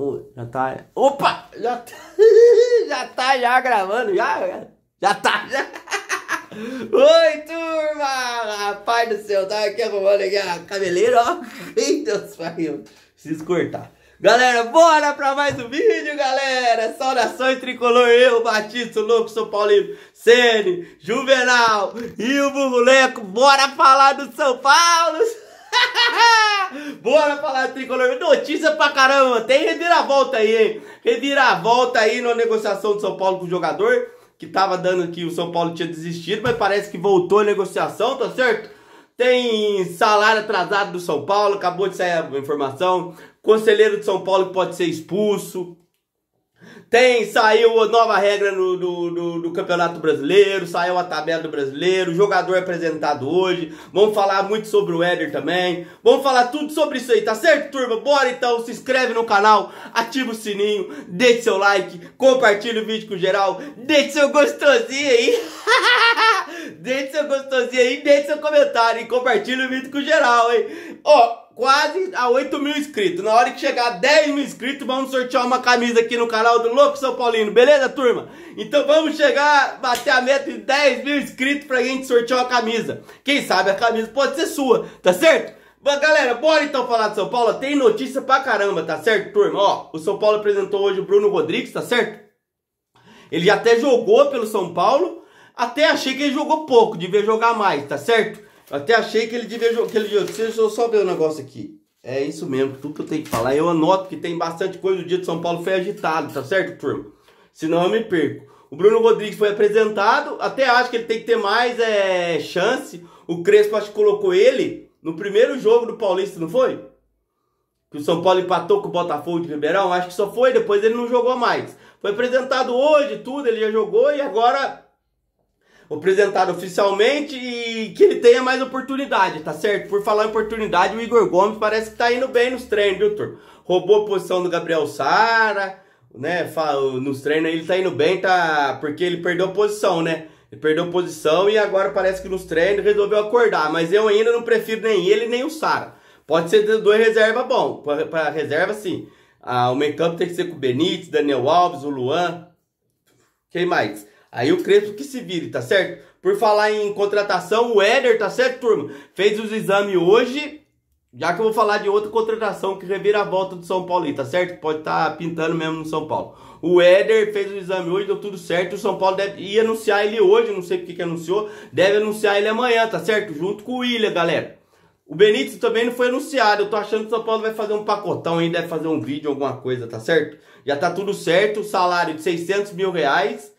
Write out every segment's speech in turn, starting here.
Oh, já tá. Opa! Já tá, já tá já gravando, já. Já tá, já. Oi, turma! Rapaz do céu, tá aqui arrumando aqui a cabeleira, ó. Eita, Deus preciso cortar. Galera, bora pra mais um vídeo, galera! Saudações tricolor, eu, Batista, louco, São Paulino, Sene, Juvenal e o Burruleco, bora falar do São Paulo! Bora falar de tricolor. Notícia pra caramba. Tem reviravolta aí, hein? Reviravolta aí na negociação do São Paulo com o jogador. Que tava dando que o São Paulo tinha desistido, mas parece que voltou a negociação, tá certo? Tem salário atrasado do São Paulo, acabou de sair a informação. Conselheiro de São Paulo pode ser expulso. Tem, saiu nova regra no, no, no, no, Campeonato Brasileiro, saiu a tabela do Brasileiro, jogador apresentado hoje. Vamos falar muito sobre o Éder também. Vamos falar tudo sobre isso aí, tá certo, turma? Bora então, se inscreve no canal, ativa o sininho, deixe seu like, compartilha o vídeo com geral, deixe seu gostosinho aí. deixe seu gostosinho aí, deixe seu comentário e compartilha o vídeo com geral, hein? Ó quase a 8 mil inscritos. Na hora que chegar a 10 mil inscritos, vamos sortear uma camisa aqui no canal do Louco São Paulino, beleza, turma? Então vamos chegar, bater a meta de 10 mil inscritos pra gente sortear uma camisa. Quem sabe a camisa pode ser sua, tá certo? Mas galera, bora então falar de São Paulo. Tem notícia pra caramba, tá certo, turma? Ó, o São Paulo apresentou hoje o Bruno Rodrigues, tá certo? Ele até jogou pelo São Paulo. Até achei que ele jogou pouco, devia jogar mais, tá certo? Até achei que ele devia. Que ele, deixa eu só ver um negócio aqui. É isso mesmo, tudo que eu tenho que falar. Eu anoto que tem bastante coisa. O dia de São Paulo foi agitado, tá certo, turma? Senão eu me perco. O Bruno Rodrigues foi apresentado. Até acho que ele tem que ter mais é, chance. O Crespo acho que colocou ele no primeiro jogo do Paulista, não foi? Que o São Paulo empatou com o Botafogo de Ribeirão. Acho que só foi, depois ele não jogou mais. Foi apresentado hoje, tudo, ele já jogou e agora apresentado oficialmente e que ele tenha mais oportunidade, tá certo? Por falar em oportunidade, o Igor Gomes parece que tá indo bem nos treinos, viu, turma? Roubou a posição do Gabriel Sara, né? Nos treinos ele tá indo bem, tá? Porque ele perdeu posição, né? Ele perdeu posição e agora parece que nos treinos resolveu acordar. Mas eu ainda não prefiro nem ele nem o Sara. Pode ser dois reserva bom. Para reserva, sim. Ah, o meio campo tem que ser com o Benítez, Daniel Alves, o Luan. Quem mais? Aí o Crespo que se vire, tá certo? Por falar em contratação, o Éder, tá certo, turma? Fez os exames hoje. Já que eu vou falar de outra contratação que revira a volta do São Paulo, tá certo? Pode estar tá pintando mesmo no São Paulo. O Éder fez o exame hoje, deu tudo certo. O São Paulo deve ir anunciar ele hoje, não sei porque que anunciou. Deve anunciar ele amanhã, tá certo? Junto com o William, galera. O Benítez também não foi anunciado. Eu tô achando que o São Paulo vai fazer um pacotão aí, deve fazer um vídeo, alguma coisa, tá certo? Já tá tudo certo. Salário de 600 mil reais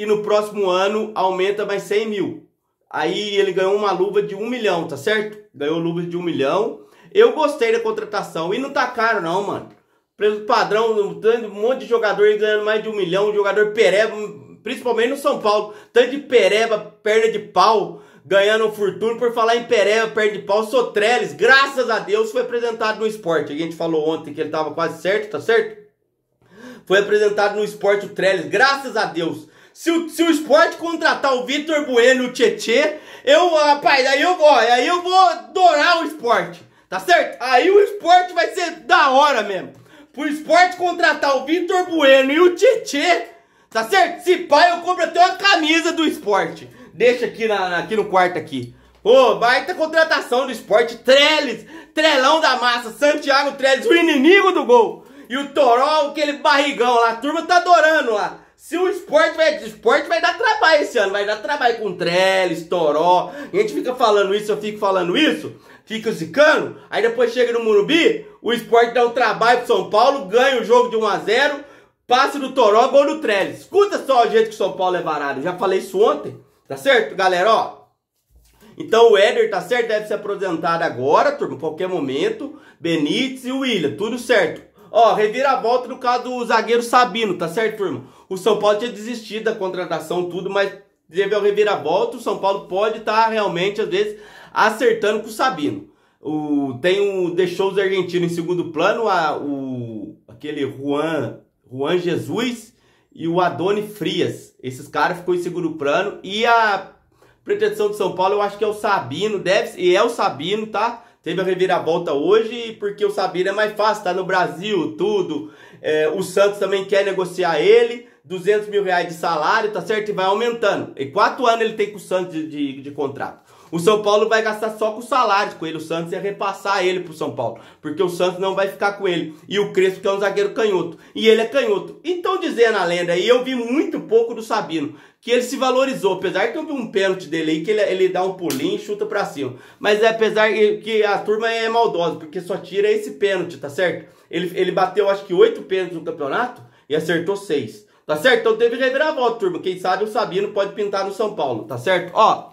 e no próximo ano aumenta mais 100 mil. Aí ele ganhou uma luva de um milhão, tá certo? Ganhou luva de um milhão. Eu gostei da contratação e não tá caro não, mano. Preço padrão, um monte de jogador ganhando mais de um milhão, jogador pereba, principalmente no São Paulo, tanto de pereba, perna de pau, ganhando fortuna por falar em pereba, perna de pau, Sotreles, graças a Deus foi apresentado no esporte. A gente falou ontem que ele tava quase certo, tá certo? Foi apresentado no esporte o Trellis, graças a Deus. Se o, se o esporte contratar o Vitor Bueno o Tietê, eu, rapaz, aí eu vou, aí eu vou adorar o esporte, tá certo? Aí o esporte vai ser da hora mesmo. Pro esporte contratar o Vitor Bueno e o Tietê, tá certo? Se pai, eu compro até uma camisa do esporte. Deixa aqui, na, aqui no quarto aqui. Ô, oh, baita contratação do esporte. Trellis, Trelão da Massa, Santiago Trellis, o inimigo do gol. E o Toró, aquele barrigão lá, a turma tá adorando lá. Se o esporte vai, esporte vai dar trabalho esse ano, vai dar trabalho com Trellis, Toró. A gente fica falando isso, eu fico falando isso, fica zicando. Aí depois chega no Murubi, o esporte dá um trabalho pro São Paulo, ganha o jogo de 1 a 0 passe do Toró, gol do Trellis. Escuta só o jeito que o São Paulo é varado. Já falei isso ontem, tá certo, galera? Ó. Então o Éder, tá certo? Deve ser aposentado agora, turma, qualquer momento. Benítez e o William, tudo certo. Ó, reviravolta no caso do zagueiro Sabino, tá certo, turma? O São Paulo tinha desistido da contratação, tudo, mas teve o reviravolta. O São Paulo pode estar tá, realmente, às vezes, acertando com o Sabino. O, tem o deixou os argentinos em segundo plano, a, o, aquele Juan, Juan Jesus e o Adoni Frias. Esses caras ficou em segundo plano. E a pretensão de São Paulo, eu acho que é o Sabino, deve e é o Sabino, tá? Teve a reviravolta hoje porque o Sabino é mais fácil, tá no Brasil, tudo. É, o Santos também quer negociar ele, 200 mil reais de salário, tá certo? E vai aumentando. E quatro anos ele tem com o Santos de, de, de contrato. O São Paulo vai gastar só com salários com ele. O Santos ia repassar ele pro São Paulo. Porque o Santos não vai ficar com ele. E o Crespo, que é um zagueiro canhoto. E ele é canhoto. Então, dizendo a lenda aí, eu vi muito pouco do Sabino. Que ele se valorizou. Apesar eu vi um pênalti dele aí, que ele, ele dá um pulinho e chuta pra cima. Mas é apesar que a turma é maldosa. Porque só tira esse pênalti, tá certo? Ele, ele bateu, acho que, oito pênaltis no campeonato. E acertou seis. Tá certo? Então teve reviravolta, turma. Quem sabe o Sabino pode pintar no São Paulo, tá certo? Ó,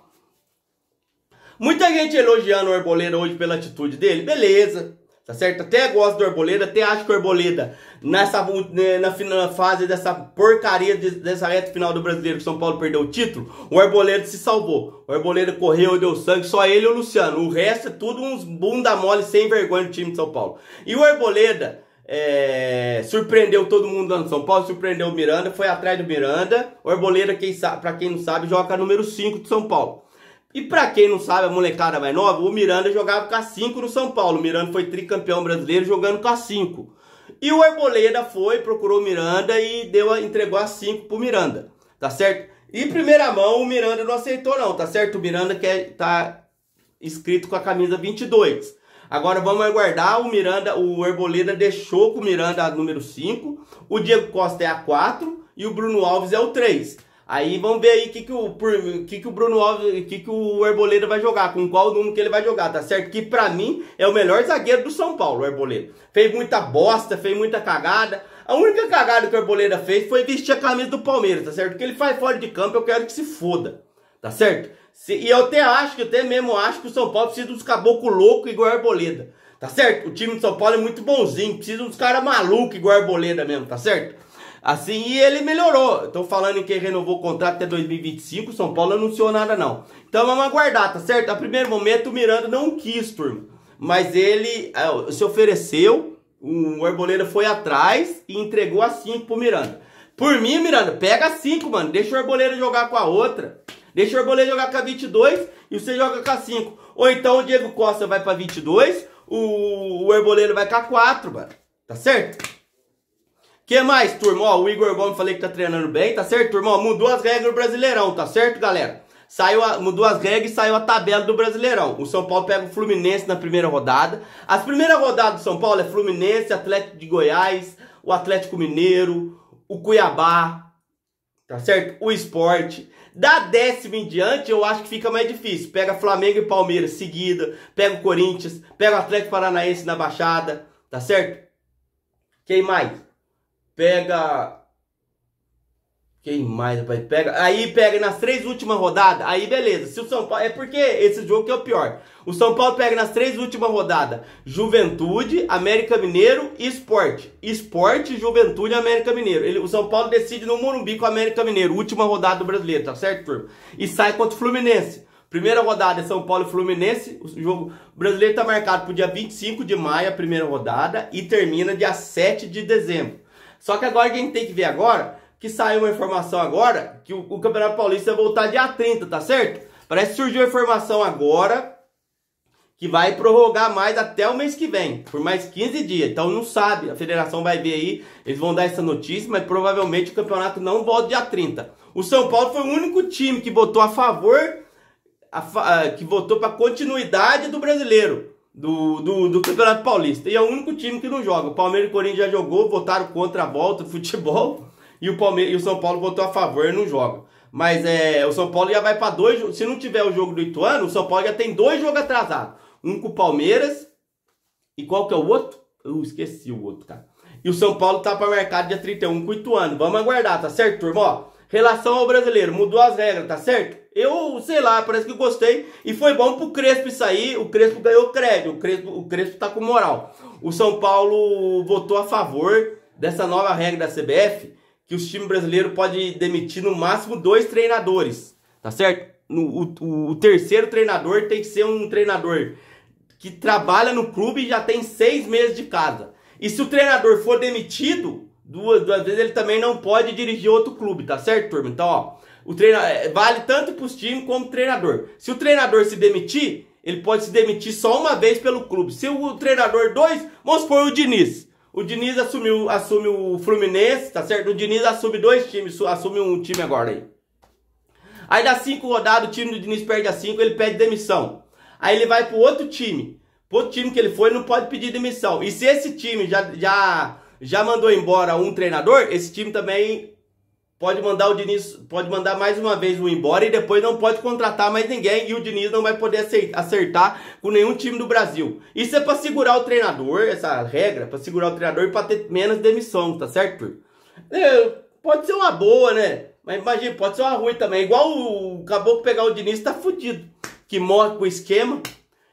Muita gente elogiando o Arboleda hoje pela atitude dele, beleza. Tá certo? Até gosto do Arboleda, até acho que o Arboleda, nessa, né, na, na fase dessa porcaria, de, dessa reta final do brasileiro, que São Paulo perdeu o título, o Arboleda se salvou. O Arboleda correu, deu sangue, só ele e o Luciano. O resto é tudo uns bunda mole sem vergonha do time de São Paulo. E o Arboleda é, surpreendeu todo mundo no São Paulo, surpreendeu o Miranda, foi atrás do Miranda. O Arboleda, quem sabe, pra quem não sabe, joga número 5 de São Paulo. E para quem não sabe, a molecada mais nova, o Miranda jogava com a 5 no São Paulo. O Miranda foi tricampeão brasileiro jogando com a 5. E o Arboleda foi, procurou o Miranda e deu, entregou a 5 pro Miranda, tá certo? E primeira mão o Miranda não aceitou não, tá certo? O Miranda quer tá escrito com a camisa 22. Agora vamos aguardar, o Miranda, o Arboleda deixou com o Miranda a número 5, o Diego Costa é a 4 e o Bruno Alves é o 3. Aí vamos ver aí o que, que, o, que, que o Bruno Alves, que, que o Arboleda vai jogar, com qual número que ele vai jogar, tá certo? Que pra mim é o melhor zagueiro do São Paulo, o Arboleda. Fez muita bosta, fez muita cagada. A única cagada que o Arboleda fez foi vestir a camisa do Palmeiras, tá certo? Porque ele faz fora de campo, eu quero que se foda, tá certo? Se, e eu até acho, que até mesmo acho que o São Paulo precisa dos caboclos loucos igual o Arboleda, tá certo? O time do São Paulo é muito bonzinho, precisa dos caras malucos igual o Arboleda mesmo, tá certo? Assim, e ele melhorou. Estou falando em quem renovou o contrato até 2025. São Paulo anunciou nada, não. Então vamos aguardar, tá certo? A primeiro momento o Miranda não quis, turma. Mas ele é, se ofereceu. O Arboleda foi atrás e entregou a 5 pro Miranda. Por mim, Miranda, pega a 5, mano. Deixa o Arboleda jogar com a outra. Deixa o Arboleda jogar com a 22 e você joga com a 5. Ou então o Diego Costa vai pra 22, o, o Arboleda vai com a 4, mano. Tá certo? Que mais, turma? Ó, o Igor Gomes falei que tá treinando bem, tá certo, turma? Ó, mudou as regras do Brasileirão, tá certo, galera? Saiu a, mudou as regras e saiu a tabela do Brasileirão. O São Paulo pega o Fluminense na primeira rodada. As primeiras rodadas do São Paulo é Fluminense, Atlético de Goiás, o Atlético Mineiro, o Cuiabá, tá certo? O Esporte. Da décima em diante, eu acho que fica mais difícil. Pega Flamengo e Palmeiras seguida, pega o Corinthians, pega o Atlético Paranaense na Baixada, tá certo? Quem mais? Pega. Quem mais, rapaz? Pega. Aí pega nas três últimas rodadas. Aí beleza. Se o São Paulo. É porque esse jogo que é o pior. O São Paulo pega nas três últimas rodadas: Juventude, América Mineiro e Esporte. Esporte, Juventude e América Mineiro. Ele, o São Paulo decide no Morumbi com o América Mineiro. Última rodada do brasileiro, tá certo, turma? E sai contra o Fluminense. Primeira rodada é São Paulo e Fluminense. O jogo brasileiro está marcado para o dia 25 de maio, a primeira rodada, e termina dia 7 de dezembro. Só que agora a gente tem que ver agora, que saiu uma informação agora, que o, o Campeonato Paulista vai voltar dia 30, tá certo? Parece que surgiu a informação agora que vai prorrogar mais até o mês que vem, por mais 15 dias. Então não sabe, a federação vai ver aí, eles vão dar essa notícia, mas provavelmente o campeonato não volta dia 30. O São Paulo foi o único time que votou a favor, a, que votou para continuidade do brasileiro do, do, do, Campeonato Paulista. E é o único time que não joga. O Palmeiras e o Corinthians já jogou, votaram contra a volta do futebol. E o, Palmeiras, e o São Paulo votou a favor e não joga. Mas é, o São Paulo já vai para dois. Se não tiver o jogo do Ituano, o São Paulo já tem dois jogos atrasados. Um com o Palmeiras. E qual que é o outro? Eu esqueci o outro, cara. E o São Paulo tá para mercado dia 31 com o Ituano. Vamos aguardar, tá certo, turma? Ó, relação ao brasileiro, mudou as regras, tá certo? Eu, sei lá, parece que gostei. E foi bom pro Crespo sair. O Crespo ganhou crédito. O Crespo, o Crespo tá com moral. O São Paulo votou a favor dessa nova regra da CBF. Que os times brasileiros podem demitir no máximo dois treinadores. Tá certo? No, o, o, terceiro treinador tem que ser um treinador que trabalha no clube e já tem seis meses de casa. E se o treinador for demitido, duas, duas vezes ele também não pode dirigir outro clube, tá certo, turma? Então, ó, o treinador é, vale tanto para os times como o treinador. Se o treinador se demitir, ele pode se demitir só uma vez pelo clube. Se o treinador dois, vamos supor o Diniz. O Diniz assumiu, assume o Fluminense, tá certo? O Diniz assume dois times, assume um time agora aí. Aí dá cinco rodadas, o time do Diniz perde a cinco, ele pede demissão. Aí ele vai pro outro time. Pro outro time que ele foi, não pode pedir demissão. E se esse time já, já, já mandou embora um treinador, esse time também pode mandar o Diniz, pode mandar mais uma vez o embora e depois não pode contratar mais ninguém e o Diniz não vai poder acertar com nenhum time do Brasil. Isso é para segurar o treinador, essa regra, para segurar o treinador e para ter menos demissão, tá certo? É, pode ser uma boa, né? Mas imagina, pode ser uma ruim também. Igual o Caboclo pegar o Diniz, tá fudido. Que morre com o esquema.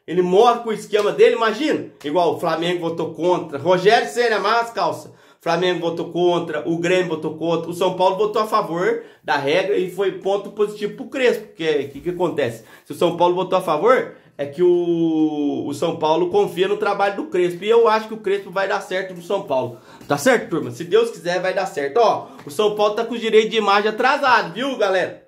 Ele morre com o esquema dele, imagina. Igual o Flamengo votou contra. Rogério Senna, mais calça. Flamengo votou contra, o Grêmio votou contra, o São Paulo votou a favor da regra e foi ponto positivo pro Crespo. Porque o que, que acontece? Se o São Paulo votou a favor, é que o, o São Paulo confia no trabalho do Crespo. E eu acho que o Crespo vai dar certo no São Paulo. Tá certo, turma? Se Deus quiser, vai dar certo. Ó, o São Paulo tá com os direitos de imagem atrasado, viu, galera?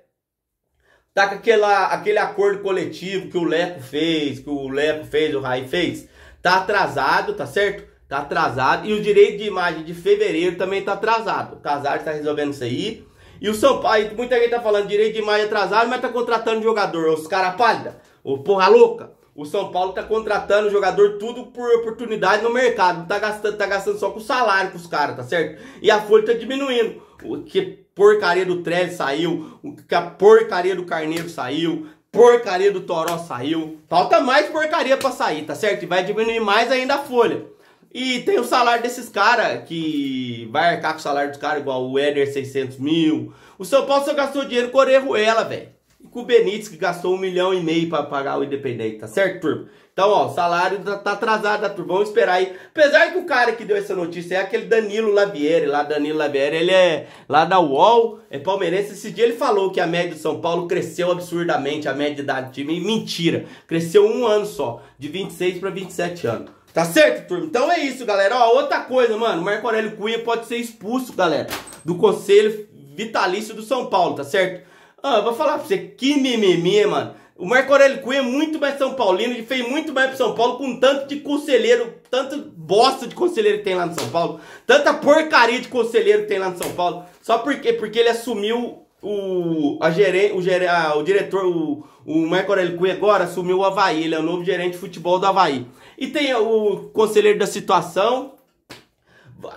Tá com aquela, aquele acordo coletivo que o Leco fez, que o Leco fez, o Rai fez. Tá atrasado, tá certo? tá atrasado. E o direito de imagem de fevereiro também tá atrasado. O Casares tá resolvendo isso aí. E o São Paulo, muita gente tá falando direito de imagem atrasado, mas tá contratando jogador. Os caras pálida, o porra louca. O São Paulo tá contratando jogador tudo por oportunidade no mercado. Não tá gastando, tá gastando só com o salário com os caras, tá certo? E a folha tá diminuindo. O que porcaria do Trelli saiu, a porcaria do Carneiro saiu, porcaria do Toró saiu. Falta mais porcaria para sair, tá certo? E vai diminuir mais ainda a folha. E tem o salário desses caras, que vai arcar com o salário dos caras, igual o Éder 600 mil. O São Paulo só gastou dinheiro com Orejuela, velho. E com o Benítez, que gastou um milhão e meio para pagar o Independente, tá certo, turma? Então, ó, o salário tá, tá atrasado, tá, turma? Vamos esperar aí. Apesar que o cara que deu essa notícia é aquele Danilo Lavieri, lá Danilo Lavieri, ele é lá da UOL, é palmeirense. Esse dia ele falou que a média do São Paulo cresceu absurdamente, a média de idade do time. Mentira, cresceu um ano só, de 26 para 27 anos. Tá certo, turma? Então é isso, galera. Ó, outra coisa, mano. Marco Aurélio Cunha pode ser expulso, galera, do Conselho Vitalício do São Paulo, tá certo? Ah, vou falar pra você, que mimimi, mano. O Marco Aurélio Cunha é muito mais São Paulino e fez muito mais pro São Paulo com tanto de conselheiro, tanto bosta de conselheiro que tem lá no São Paulo, tanta porcaria de conselheiro que tem lá no São Paulo. Só porque, porque ele assumiu o, a gerente, o, a, o diretor, o, o Marco Aurélio Cunha agora assumiu o Havaí, ele é o novo gerente de futebol do Havaí. E tem o conselheiro da situação.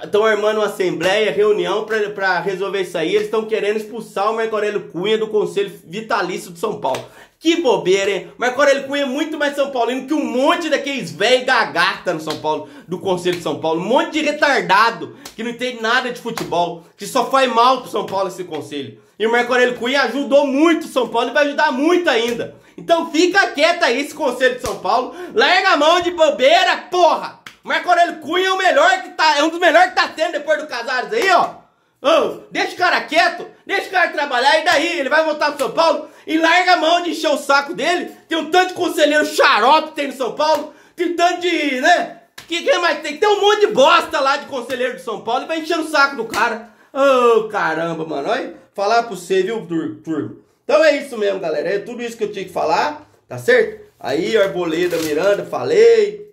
Estão armando uma assembleia, reunião para resolver isso aí. Eles estão querendo expulsar o Marco Aurélio Cunha do Conselho Vitalício de São Paulo. Que bobeira, hein? Marco Aurélio Cunha é muito mais São Paulino que um monte daqueles velhos gagata no São Paulo, do Conselho de São Paulo. Um monte de retardado que não entende nada de futebol, que só faz mal pro São Paulo esse conselho. E o Marco Aurélio Cunha ajudou muito São Paulo e vai ajudar muito ainda. Então fica quieto aí esse conselho de São Paulo. Larga a mão de bobeira, porra! Marco Aurélio Cunha é o melhor que tá. É um dos melhores que tá tendo depois do Casares aí, ó. Oh, deixa o cara quieto, deixa o cara trabalhar e daí ele vai voltar pro São Paulo e larga a mão de encher o saco dele. Tem um tanto de conselheiro xarope que tem no São Paulo, tem tanto de, né? Que, que mais tem? Tem um monte de bosta lá de conselheiro de São Paulo e vai enchendo o saco do cara. Oh, caramba, mano. Olha, falar pra você, viu, turma? Então é isso mesmo, galera. É tudo isso que eu tinha que falar, tá certo? Aí, Arboleda, Miranda, falei.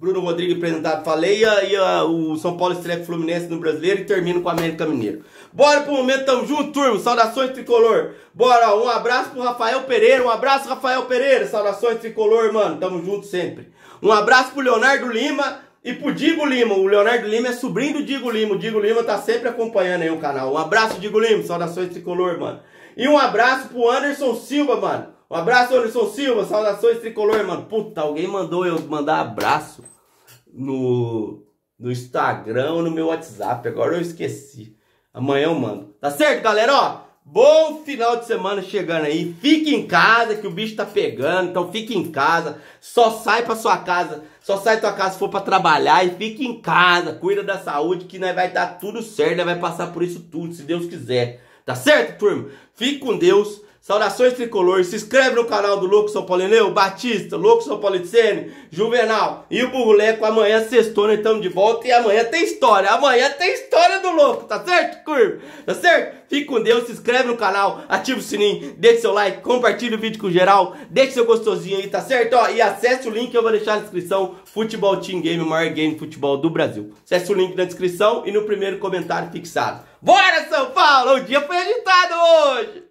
Bruno Rodrigues apresentado, falei. E, aí o São Paulo estreia Fluminense no Brasileiro e termina com o América Mineiro. Bora pro momento, tamo junto, turma. Saudações tricolor. Bora, um abraço pro Rafael Pereira. Um abraço, Rafael Pereira. Saudações tricolor, mano. Tamo junto sempre. Um abraço pro Leonardo Lima. E pro Digo Lima, o Leonardo Lima é sobrinho do Digo Lima. O Digo Lima tá sempre acompanhando aí o canal. Um abraço, Digo Lima. Saudações tricolor, mano. E um abraço pro Anderson Silva, mano. Um abraço, Anderson Silva. Saudações tricolor, mano. Puta, alguém mandou eu mandar abraço no, no Instagram ou no meu WhatsApp. Agora eu esqueci. Amanhã eu mando. Tá certo, galera? Ó, bom final de semana chegando aí. Fique em casa que o bicho tá pegando. Então fique em casa. Só sai pra sua casa. Só sai da tua casa se for pra trabalhar e fique em casa. Cuida da saúde que nós vai dar tudo certo. Nós vai passar por isso tudo, se Deus quiser. Tá certo, turma? Fique com Deus. Saudações tricolor, se inscreve no canal do Louco São Paulo Batista, Louco São Paulo Juvenal e o Burleco. Amanhã sextou, nós estamos de volta e amanhã tem história. Amanhã tem história do Louco, tá certo, curva? Tá certo? Fique com Deus, se inscreve no canal, ativa o sininho, deixe seu like, compartilhe o vídeo com geral, deixe seu gostosinho aí, tá certo? Ó, e acesse o link que eu vou deixar na descrição, Futebol Team Game, o maior game de futebol do Brasil. Acesse o link na descrição e no primeiro comentário fixado. Bora, São Paulo! O dia foi agitado hoje!